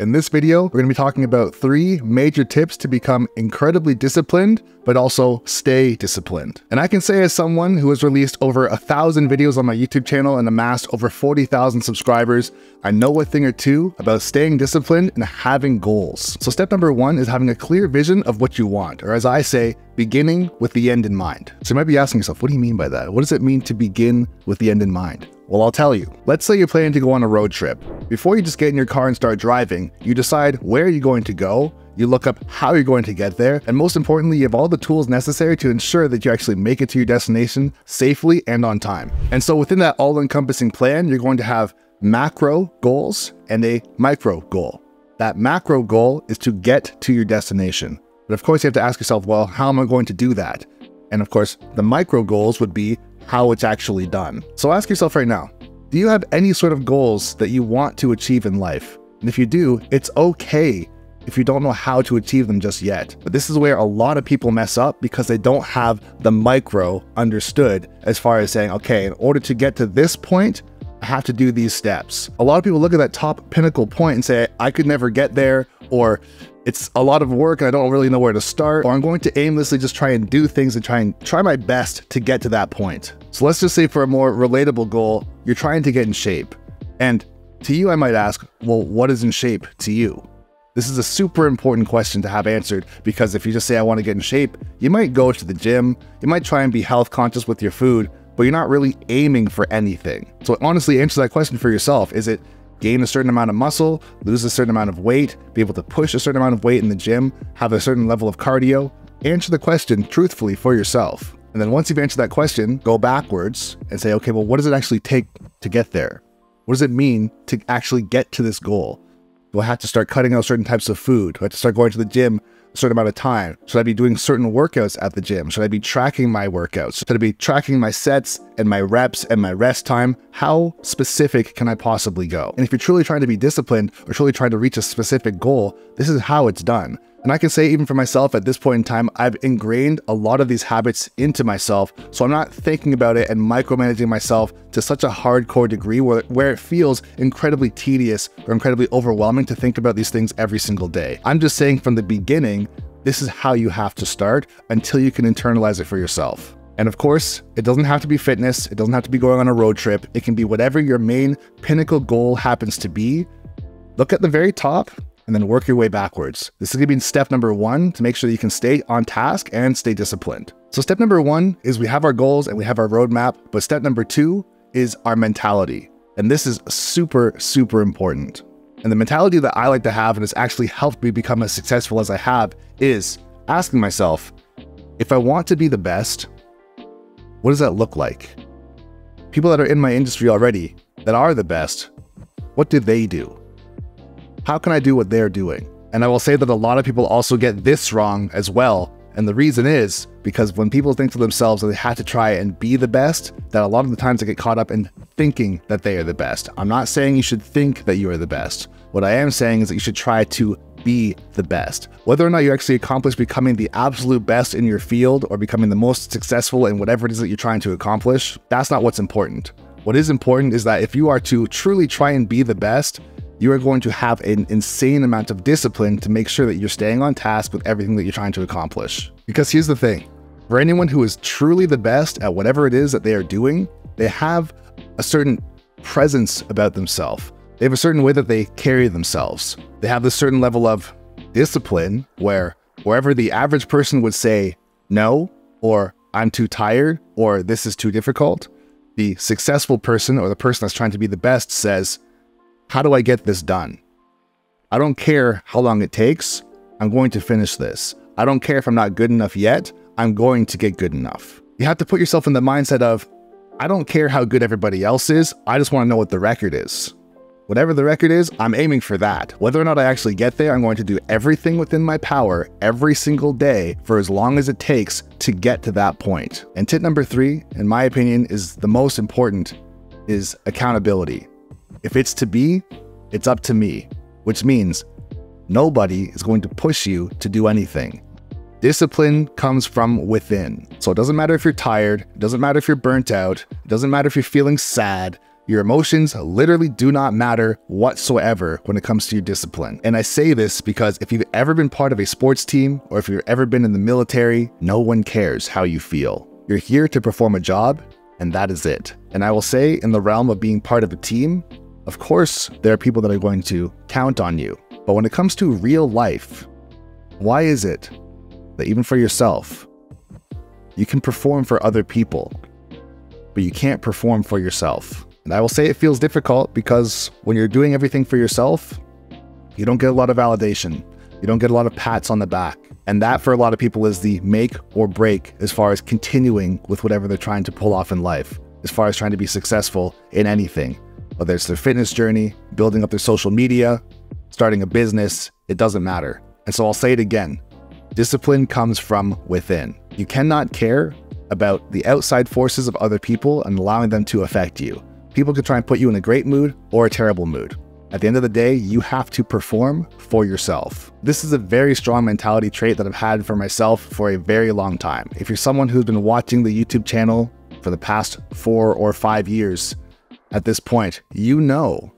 In this video, we're going to be talking about three major tips to become incredibly disciplined, but also stay disciplined. And I can say as someone who has released over a thousand videos on my YouTube channel and amassed over 40,000 subscribers, I know a thing or two about staying disciplined and having goals. So step number one is having a clear vision of what you want, or as I say, beginning with the end in mind. So you might be asking yourself, what do you mean by that? What does it mean to begin with the end in mind? Well, I'll tell you. Let's say you're planning to go on a road trip. Before you just get in your car and start driving, you decide where you're going to go, you look up how you're going to get there, and most importantly, you have all the tools necessary to ensure that you actually make it to your destination safely and on time. And so within that all-encompassing plan, you're going to have macro goals and a micro goal. That macro goal is to get to your destination. But of course, you have to ask yourself, well, how am I going to do that? And of course, the micro goals would be how it's actually done. So ask yourself right now, do you have any sort of goals that you want to achieve in life? And if you do, it's okay if you don't know how to achieve them just yet. But this is where a lot of people mess up because they don't have the micro understood as far as saying, okay, in order to get to this point, I have to do these steps. A lot of people look at that top pinnacle point and say, I could never get there, or it's a lot of work and I don't really know where to start, or I'm going to aimlessly just try and do things and try and try my best to get to that point. So let's just say for a more relatable goal, you're trying to get in shape. And to you, I might ask, well, what is in shape to you? This is a super important question to have answered because if you just say, I want to get in shape, you might go to the gym, you might try and be health conscious with your food, but you're not really aiming for anything. So honestly, answer that question for yourself. Is it gain a certain amount of muscle, lose a certain amount of weight, be able to push a certain amount of weight in the gym, have a certain level of cardio? Answer the question truthfully for yourself. And then once you've answered that question, go backwards and say, okay, well, what does it actually take to get there? What does it mean to actually get to this goal? Do I have to start cutting out certain types of food? Do I have to start going to the gym certain amount of time? Should I be doing certain workouts at the gym? Should I be tracking my workouts? Should I be tracking my sets and my reps and my rest time? How specific can I possibly go? And if you're truly trying to be disciplined or truly trying to reach a specific goal, this is how it's done. And I can say, even for myself at this point in time, I've ingrained a lot of these habits into myself. So I'm not thinking about it and micromanaging myself to such a hardcore degree where, where it feels incredibly tedious or incredibly overwhelming to think about these things every single day. I'm just saying from the beginning, this is how you have to start until you can internalize it for yourself. And of course, it doesn't have to be fitness, it doesn't have to be going on a road trip, it can be whatever your main pinnacle goal happens to be. Look at the very top and then work your way backwards. This is gonna be step number one to make sure that you can stay on task and stay disciplined. So step number one is we have our goals and we have our roadmap, but step number two is our mentality. And this is super, super important. And the mentality that I like to have and has actually helped me become as successful as I have is asking myself, if I want to be the best, what does that look like? People that are in my industry already that are the best, what do they do? How can I do what they're doing? And I will say that a lot of people also get this wrong as well. And the reason is because when people think to themselves that they have to try and be the best, that a lot of the times they get caught up in thinking that they are the best. I'm not saying you should think that you are the best. What I am saying is that you should try to be the best. Whether or not you actually accomplish becoming the absolute best in your field or becoming the most successful in whatever it is that you're trying to accomplish, that's not what's important. What is important is that if you are to truly try and be the best, you are going to have an insane amount of discipline to make sure that you're staying on task with everything that you're trying to accomplish. Because here's the thing for anyone who is truly the best at whatever it is that they are doing, they have a certain presence about themselves. They have a certain way that they carry themselves. They have this certain level of discipline where wherever the average person would say no, or I'm too tired, or this is too difficult, the successful person or the person that's trying to be the best says, how do I get this done? I don't care how long it takes. I'm going to finish this. I don't care if I'm not good enough yet. I'm going to get good enough. You have to put yourself in the mindset of, I don't care how good everybody else is. I just want to know what the record is. Whatever the record is, I'm aiming for that. Whether or not I actually get there, I'm going to do everything within my power every single day for as long as it takes to get to that point. And tip number three, in my opinion, is the most important, is accountability. If it's to be, it's up to me, which means nobody is going to push you to do anything. Discipline comes from within. So it doesn't matter if you're tired, it doesn't matter if you're burnt out, it doesn't matter if you're feeling sad, Your emotions literally do not matter whatsoever when it comes to your discipline. And I say this because if you've ever been part of a sports team or if you've ever been in the military, no one cares how you feel. You're here to perform a job, and that is it. And I will say, in the realm of being part of a team, of course, there are people that are going to count on you. But when it comes to real life, why is it that even for yourself, you can perform for other people, but you can't perform for yourself? And I will say it feels difficult because when you're doing everything for yourself, you don't get a lot of validation. You don't get a lot of pats on the back. And that for a lot of people is the make or break as far as continuing with whatever they're trying to pull off in life, as far as trying to be successful in anything, whether it's their fitness journey, building up their social media, starting a business, it doesn't matter. And so I'll say it again discipline comes from within. You cannot care about the outside forces of other people and allowing them to affect you. People can try and put you in a great mood or a terrible mood. At the end of the day, you have to perform for yourself. This is a very strong mentality trait that I've had for myself for a very long time. If you're someone who's been watching the YouTube channel for the past four or five years, at this point, you know,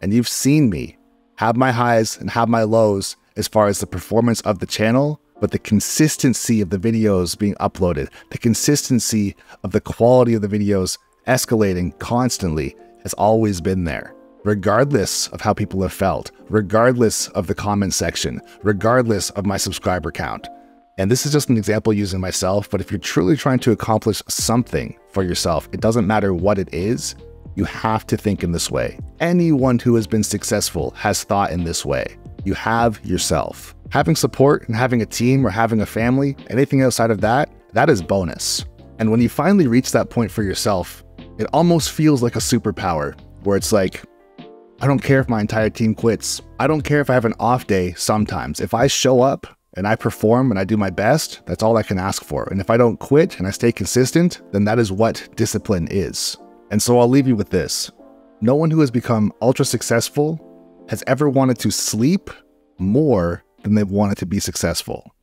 and you've seen me have my highs and have my lows as far as the performance of the channel, but the consistency of the videos being uploaded, the consistency of the quality of the videos escalating constantly has always been there. Regardless of how people have felt, regardless of the comment section, regardless of my subscriber count. And this is just an example using myself, but if you're truly trying to accomplish something for yourself, it doesn't matter what it is, you have to think in this way. Anyone who has been successful has thought in this way. You have yourself. Having support and having a team or having a family, anything outside of that, that is bonus. And when you finally reach that point for yourself, it almost feels like a superpower where it's like, I don't care if my entire team quits. I don't care if I have an off day sometimes. If I show up and I perform and I do my best, that's all I can ask for. And if I don't quit and I stay consistent, then that is what discipline is. And so I'll leave you with this. No one who has become ultra successful has ever wanted to sleep more than they've wanted to be successful.